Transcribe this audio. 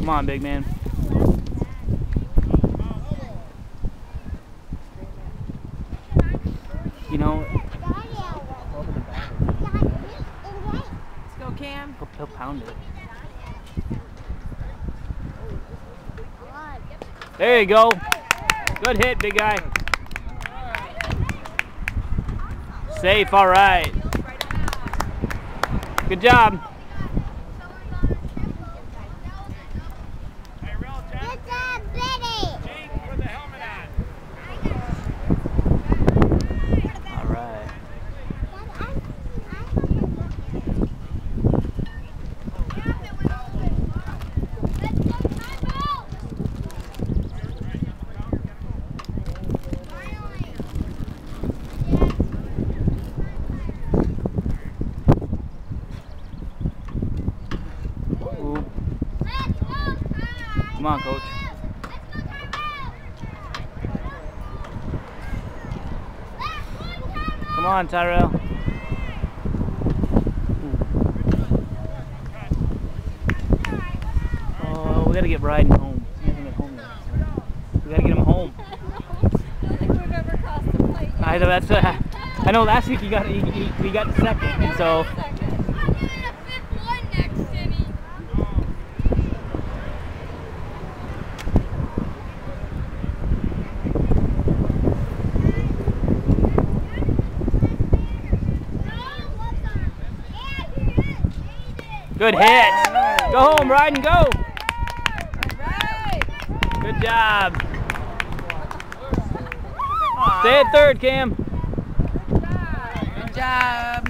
Come on, big man. You know, Let's go, Cam. he'll, he'll pound it. There you go. Good hit, big guy. Safe, all right. Good job. All right. Ooh. Come on, coach. Come on, Tyrell. Oh, we gotta get Bryden home. We gotta get him home. I know that's. Uh, I know last week he got he, he, he got second, and so good hit. Go home, Bryden. Go. Good job. Stay at third, Cam. Good job.